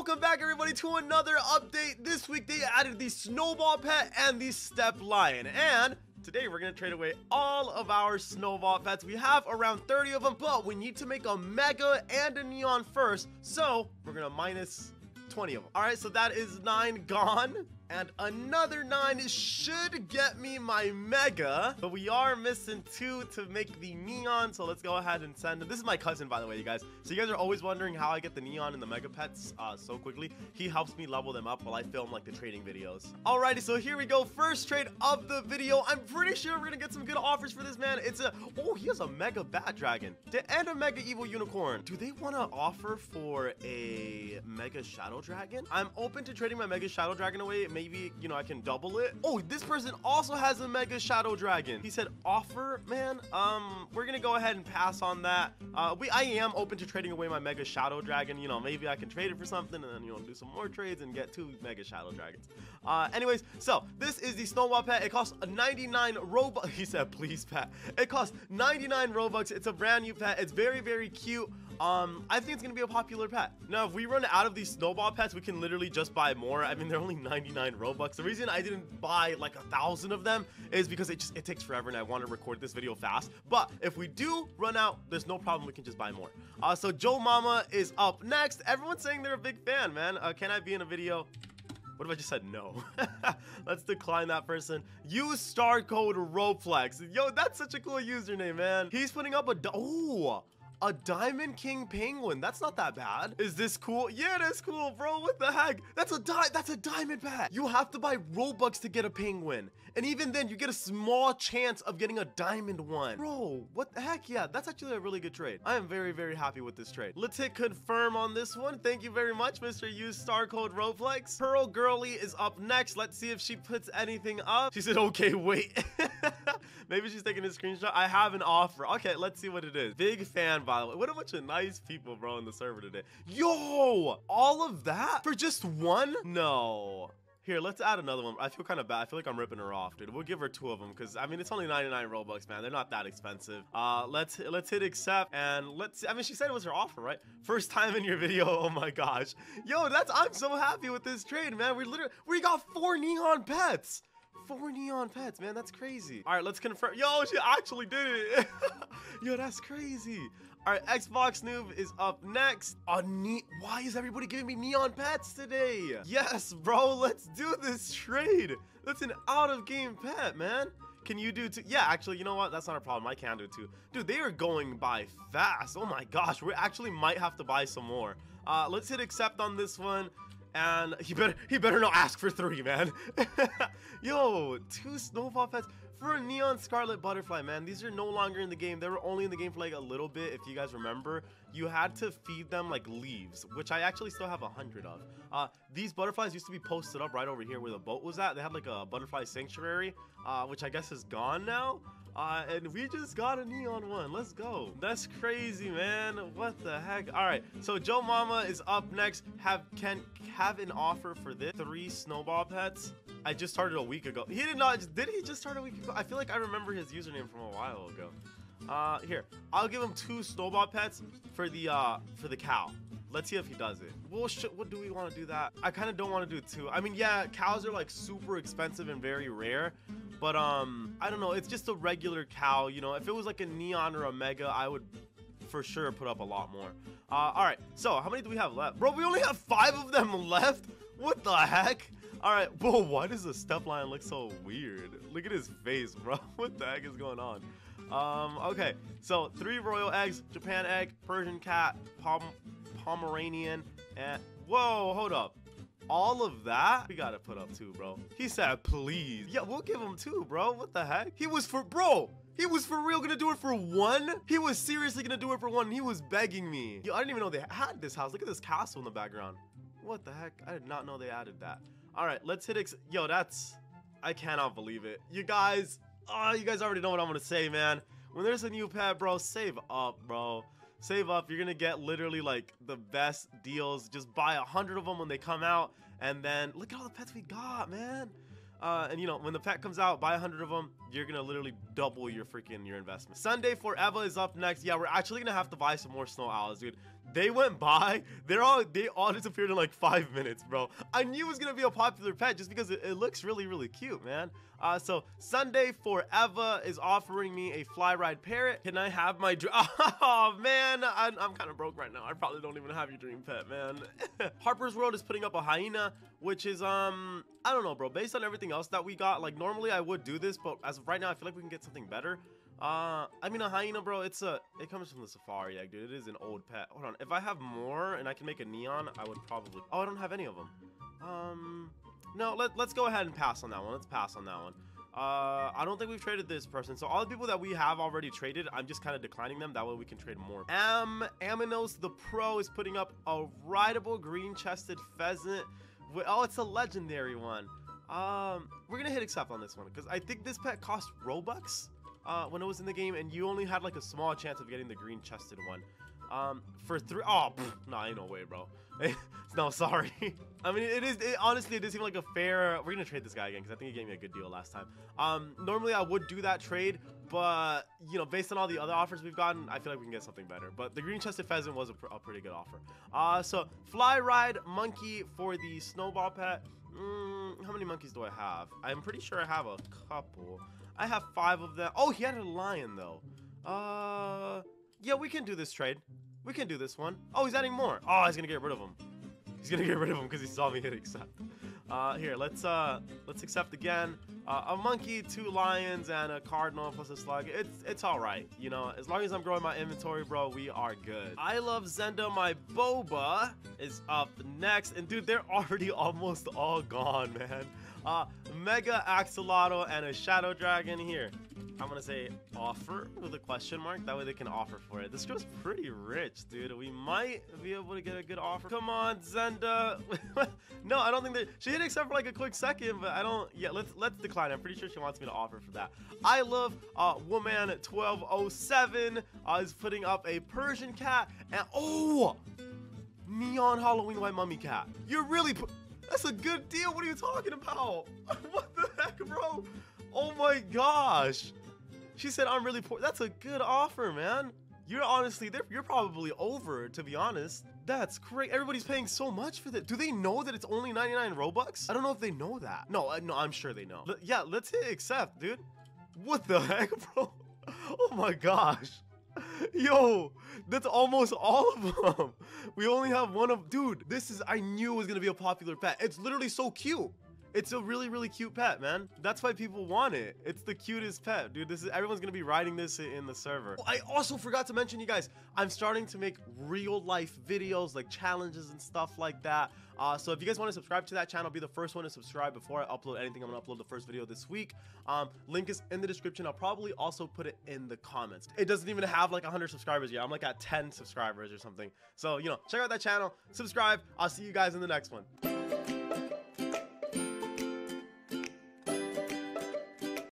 welcome back everybody to another update. This week they added the Snowball Pet and the Step Lion. And Today we're going to trade away all of our snowball pets. We have around 30 of them, but we need to make a mega and a neon first. So we're going to minus 20 of them. All right, so that is nine gone. And another nine should get me my mega, but we are missing two to make the neon. So let's go ahead and send them. This is my cousin, by the way, you guys. So you guys are always wondering how I get the neon and the mega pets uh, so quickly. He helps me level them up while I film like the trading videos. Alrighty, so here we go. First trade of the video. I'm pretty sure we're gonna get some good offers for this man. It's a, oh, he has a mega bat dragon and a mega evil unicorn. Do they want to offer for a mega shadow dragon? I'm open to trading my mega shadow dragon away maybe, you know, I can double it. Oh, this person also has a Mega Shadow Dragon. He said offer, man. Um, we're gonna go ahead and pass on that. Uh, we I am open to trading away my Mega Shadow Dragon. You know, maybe I can trade it for something and then, you know, do some more trades and get two Mega Shadow Dragons. Uh, anyways, so this is the Snowball Pet. It costs 99 Robux. He said, please, pet. It costs 99 Robux. It's a brand new pet. It's very, very cute. Um, I think it's gonna be a popular pet. Now, if we run out of these snowball pets, we can literally just buy more. I mean, they're only 99 Robux. The reason I didn't buy like a thousand of them is because it just it takes forever and I want to record this video fast. But if we do run out, there's no problem. We can just buy more. Uh, so Joe Mama is up next. Everyone's saying they're a big fan, man. Uh, can I be in a video? What if I just said no? Let's decline that person. Use star code Roplex. Yo, that's such a cool username, man. He's putting up a... Oh! A Diamond King Penguin. That's not that bad. Is this cool? Yeah, that's cool, bro. What the heck? That's a di that's a diamond pet. You have to buy Robux to get a penguin. And even then, you get a small chance of getting a diamond one. Bro, what the heck? Yeah, that's actually a really good trade. I am very, very happy with this trade. Let's hit confirm on this one. Thank you very much, Mr. Use Star Code Roplex. Pearl Girly is up next. Let's see if she puts anything up. She said, okay, wait. Maybe she's taking a screenshot. I have an offer. Okay, let's see what it is. Big fan, by the way. What a bunch of nice people, bro, in the server today. Yo! All of that for just one? No. Here, let's add another one. I feel kind of bad. I feel like I'm ripping her off, dude. We'll give her two of them because I mean it's only 99 Robux, man. They're not that expensive. Uh, let's let's hit accept and let's. I mean, she said it was her offer, right? First time in your video. Oh my gosh, yo, that's. I'm so happy with this trade, man. We literally we got four neon pets. Four neon pets, man. That's crazy. All right, let's confirm. Yo, she actually did it. Yo, that's crazy. All right, Xbox Noob is up next. A ne Why is everybody giving me neon pets today? Yes, bro. Let's do this trade. That's an out-of-game pet, man. Can you do two? Yeah, actually, you know what? That's not a problem. I can do two. Dude, they are going by fast. Oh my gosh. We actually might have to buy some more. Uh, let's hit accept on this one. And he better he better not ask for three, man. Yo, two snowball pets for a neon scarlet butterfly, man. These are no longer in the game. They were only in the game for like a little bit, if you guys remember. You had to feed them like leaves, which I actually still have a hundred of. Uh, these butterflies used to be posted up right over here where the boat was at. They had like a butterfly sanctuary, uh, which I guess is gone now. Uh, and we just got a neon one. Let's go. That's crazy, man. What the heck? All right. So Joe Mama is up next. Have can have an offer for this three snowball pets. I just started a week ago. He did not. Did he just start a week ago? I feel like I remember his username from a while ago. Uh, here. I'll give him two snowball pets for the uh for the cow. Let's see if he does it. Well, what do we want to do that? I kind of don't want to do too. I mean, yeah, cows are like super expensive and very rare, but um, I don't know. It's just a regular cow. You know, if it was like a neon or a mega, I would for sure put up a lot more. Uh, all right. So how many do we have left, bro? We only have five of them left. What the heck? All right. Whoa. Why does the Step Lion look so weird? Look at his face, bro. What the heck is going on? Um. Okay. So three royal eggs, Japan egg, Persian cat, Pom Pomeranian, and whoa. Hold up all of that, we gotta put up two, bro. He said, please. Yeah, we'll give him two, bro. What the heck? He was for, bro, he was for real gonna do it for one? He was seriously gonna do it for one. He was begging me. Yo, I didn't even know they had this house. Look at this castle in the background. What the heck? I did not know they added that. All right, let's hit Yo, that's, I cannot believe it. You guys, oh, you guys already know what I'm gonna say, man. When there's a new pet, bro, save up, bro save up. You're gonna get literally like the best deals. Just buy a hundred of them when they come out, and then look at all the pets we got, man. Uh, and you know, when the pet comes out, buy a hundred of them. You're gonna literally double your freaking your investment. Sunday Forever is up next. Yeah, we're actually gonna have to buy some more snowballs, dude. They went by. They're all they all disappeared in like five minutes, bro. I knew it was gonna be a popular pet just because it, it looks really, really cute, man. Uh, so Sunday Forever is offering me a fly ride parrot. Can I have my dream? Oh man, I'm, I'm kind of broke right now. I probably don't even have your dream pet, man. Harper's World is putting up a hyena, which is um, I don't know, bro. Based on everything else that we got, like normally I would do this, but as of right now, I feel like we can get something better. Uh, I mean a hyena, bro. It's a. It comes from the safari egg, dude. It is an old pet. Hold on. If I have more and I can make a neon, I would probably. Oh, I don't have any of them. Um, no. Let Let's go ahead and pass on that one. Let's pass on that one. Uh, I don't think we've traded this person. So all the people that we have already traded, I'm just kind of declining them. That way we can trade more. Am Aminos the Pro is putting up a rideable green-chested pheasant. Oh, it's a legendary one. Um, we're gonna hit accept on this one because I think this pet costs Robux uh, when it was in the game, and you only had like a small chance of getting the green chested one. Um, for three, oh, pff, nah, ain't no way, bro. no, sorry. I mean, it is, it, honestly, it does seem like a fair, we're gonna trade this guy again, because I think he gave me a good deal last time. Um, normally I would do that trade, but, you know, based on all the other offers we've gotten, I feel like we can get something better. But the green chested pheasant was a, pr a pretty good offer. Uh, so, fly ride monkey for the snowball pet. Mm, how many monkeys do I have? I'm pretty sure I have a couple. I have five of them. Oh, he had a lion, though. Uh, yeah, we can do this trade. We can do this one. Oh, he's adding more. Oh, he's gonna get rid of him. He's gonna get rid of him because he saw me hit accept. Uh, here, let's uh, let's accept again. Uh, a monkey, two lions, and a cardinal plus a slug. It's it's all right, you know. As long as I'm growing my inventory, bro, we are good. I love Zenda. My boba is up next, and dude, they're already almost all gone, man. Uh, Mega Axolotl and a Shadow Dragon here. I'm gonna say offer with a question mark. That way they can offer for it. This girl's pretty rich, dude. We might be able to get a good offer. Come on, Zenda. no, I don't think that she hit accept for like a quick second, but I don't. Yeah, let's let's decline. I'm pretty sure she wants me to offer for that. I love uh, Woman 1207 uh, is putting up a Persian cat and oh, neon Halloween white mummy cat. You're really. That's a good deal. What are you talking about? what the heck, bro? Oh my gosh. She said, I'm really poor. That's a good offer, man. You're honestly, you're probably over, to be honest. That's great. Everybody's paying so much for that. Do they know that it's only 99 Robux? I don't know if they know that. No, uh, no, I'm sure they know. L yeah, let's hit accept, dude. What the heck, bro? Oh my gosh. Yo, that's almost all of them. We only have one of, dude, this is, I knew it was gonna be a popular pet. It's literally so cute. It's a really, really cute pet, man. That's why people want it. It's the cutest pet, dude. This is everyone's gonna be riding this in the server. I also forgot to mention, you guys, I'm starting to make real life videos, like challenges and stuff like that. Uh, so if you guys want to subscribe to that channel, be the first one to subscribe before I upload anything. I'm gonna upload the first video this week. Um, link is in the description. I'll probably also put it in the comments. It doesn't even have like 100 subscribers yet. I'm like at 10 subscribers or something. So, you know, check out that channel, subscribe. I'll see you guys in the next one.